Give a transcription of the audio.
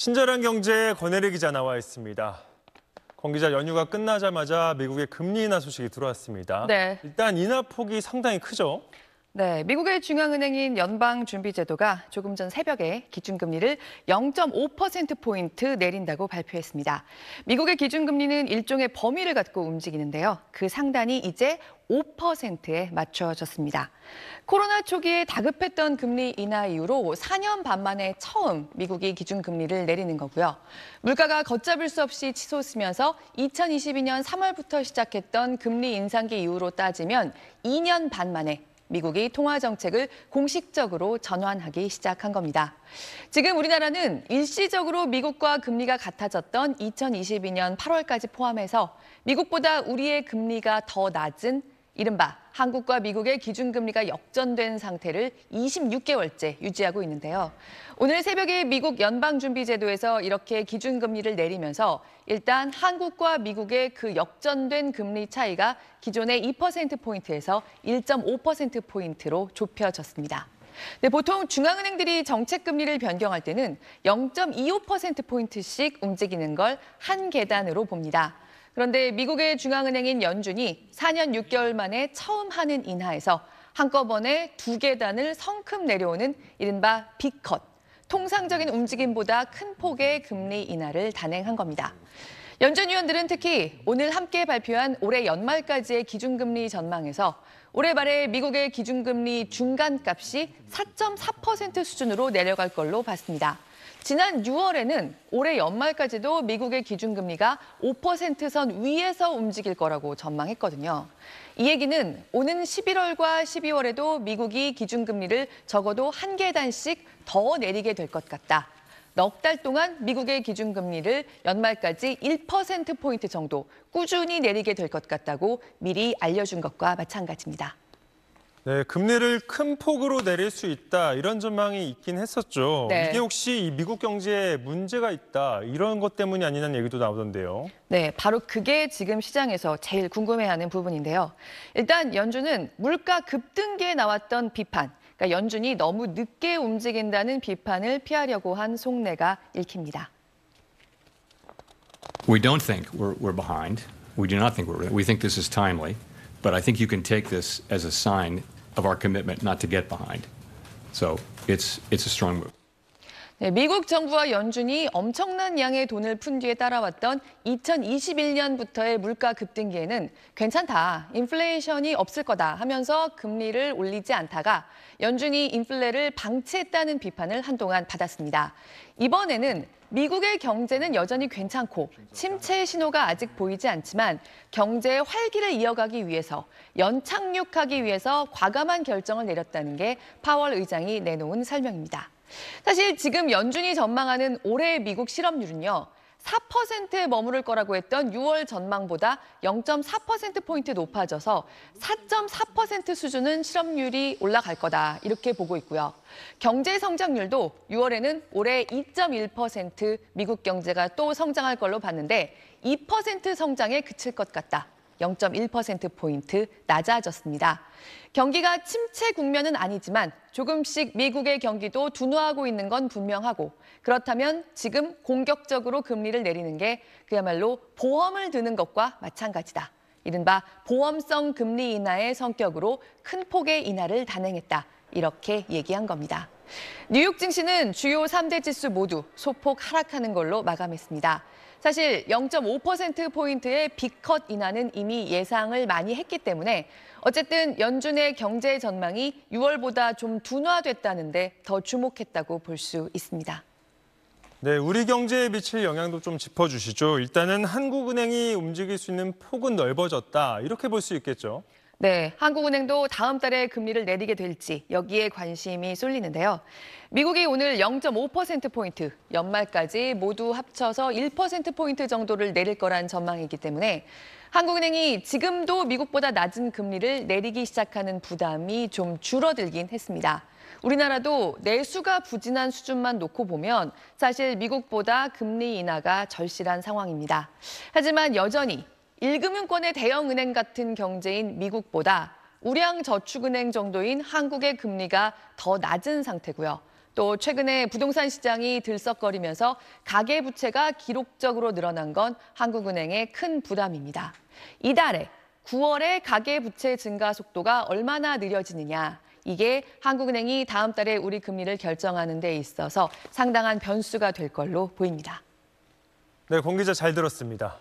친절한 경제 권혜리 기자 나와 있습니다. 권 기자 연휴가 끝나자마자 미국의 금리 인하 소식이 들어왔습니다. 네. 일단 인하 폭이 상당히 크죠. 네, 미국의 중앙은행인 연방준비제도가 조금 전 새벽에 기준금리를 0.5%포인트 내린다고 발표했습니다. 미국의 기준금리는 일종의 범위를 갖고 움직이는데요. 그 상단이 이제 5%에 맞춰졌습니다. 코로나 초기에 다급했던 금리 인하 이후로 4년 반 만에 처음 미국이 기준금리를 내리는 거고요. 물가가 걷잡을 수 없이 치솟으면서 2022년 3월부터 시작했던 금리 인상기 이후로 따지면 2년 반 만에 미국이 통화 정책을 공식적으로 전환하기 시작한 겁니다. 지금 우리나라는 일시적으로 미국과 금리가 같아졌던 2022년 8월까지 포함해서 미국보다 우리의 금리가 더 낮은 이른바 한국과 미국의 기준금리가 역전된 상태를 26개월째 유지하고 있는데요. 오늘 새벽에 미국 연방준비제도에서 이렇게 기준금리를 내리면서 일단 한국과 미국의 그 역전된 금리 차이가 기존의 2%포인트에서 1.5%포인트로 좁혀졌습니다. 네, 보통 중앙은행들이 정책 금리를 변경할 때는 0.25%포인트씩 움직이는 걸 한 계단으로 봅니다. 그런데 미국의 중앙은행인 연준이 4년 6개월 만에 처음 하는 인하에서 한꺼번에 두 계단을 성큼 내려오는 이른바 빅컷, 통상적인 움직임보다 큰 폭의 금리 인하를 단행한 겁니다. 연준 위원들은 특히 오늘 함께 발표한 올해 연말까지의 기준금리 전망에서 올해 말에 미국의 기준금리 중간값이 4.4% 수준으로 내려갈 걸로 봤습니다. 지난 6월에는 올해 연말까지도 미국의 기준금리가 5%선 위에서 움직일 거라고 전망했거든요. 이 얘기는 오는 11월과 12월에도 미국이 기준금리를 적어도 한 계단씩 더 내리게 될 것 같다. 넉 달 동안 미국의 기준금리를 연말까지 1%포인트 정도 꾸준히 내리게 될 것 같다고 미리 알려준 것과 마찬가지입니다. 네, 금리를 큰 폭으로 내릴 수 있다 이런 전망이 있긴 했었죠. 네. 이게 혹시 이 미국 경제에 문제가 있다 이런 것 때문이 아니냐는 얘기도 나오던데요. 네, 바로 그게 지금 시장에서 제일 궁금해하는 부분인데요. 일단 연준은 물가 급등기에 나왔던 비판, 그러니까 연준이 너무 늦게 움직인다는 비판을 피하려고 한 속내가 읽힙니다. We don't think we're, we're behind. We do not think we're. We think this is timely, but I think you can take this as a sign of our commitment not to get behind. So it's it's a strong move. 네, 미국 정부와 연준이 엄청난 양의 돈을 푼 뒤에 따라왔던 2021년부터의 물가 급등기에는 괜찮다, 인플레이션이 없을 거다 하면서 금리를 올리지 않다가 연준이 인플레를 방치했다는 비판을 한동안 받았습니다. 이번에는 미국의 경제는 여전히 괜찮고 침체 신호가 아직 보이지 않지만 경제의 활기를 이어가기 위해서 연착륙하기 위해서 과감한 결정을 내렸다는 게 파월 의장이 내놓은 설명입니다. 사실 지금 연준이 전망하는 올해의 미국 실업률은요. 4%에 머무를 거라고 했던 6월 전망보다 0.4%포인트 높아져서 4.4% 수준은 실업률이 올라갈 거다 이렇게 보고 있고요. 경제 성장률도 6월에는 올해 2.1% 미국 경제가 또 성장할 걸로 봤는데 2% 성장에 그칠 것 같다. 0.1%포인트 낮아졌습니다. 경기가 침체 국면은 아니지만 조금씩 미국의 경기도 둔화하고 있는 건 분명하고 그렇다면 지금 공격적으로 금리를 내리는 게 그야말로 보험을 드는 것과 마찬가지다. 이른바 보험성 금리 인하의 성격으로 큰 폭의 인하를 단행했다. 이렇게 얘기한 겁니다. 뉴욕 증시는 주요 3대 지수 모두 소폭 하락하는 걸로 마감했습니다. 사실 0.5%포인트의 빅컷 인하는 이미 예상을 많이 했기 때문에 어쨌든 연준의 경제 전망이 6월보다 좀 둔화됐다는데 더 주목했다고 볼 수 있습니다. 네, 우리 경제에 미칠 영향도 좀 짚어주시죠. 일단은 한국은행이 움직일 수 있는 폭은 넓어졌다 이렇게 볼 수 있겠죠. 네, 한국은행도 다음 달에 금리를 내리게 될지 여기에 관심이 쏠리는데요. 미국이 오늘 0.5%포인트, 연말까지 모두 합쳐서 1%포인트 정도를 내릴 거란 전망이기 때문에 한국은행이 지금도 미국보다 낮은 금리를 내리기 시작하는 부담이 좀 줄어들긴 했습니다. 우리나라도 내수가 부진한 수준만 놓고 보면 사실 미국보다 금리 인하가 절실한 상황입니다. 하지만 여전히 1금융권의 대형은행 같은 경제인 미국보다 우량저축은행 정도인 한국의 금리가 더 낮은 상태고요. 또 최근에 부동산 시장이 들썩거리면서 가계 부채가 기록적으로 늘어난 건 한국은행의 큰 부담입니다. 이달에 9월에 가계 부채 증가 속도가 얼마나 느려지느냐. 이게 한국은행이 다음 달에 우리 금리를 결정하는 데 있어서 상당한 변수가 될 걸로 보입니다. 네, 공 기자 잘 들었습니다.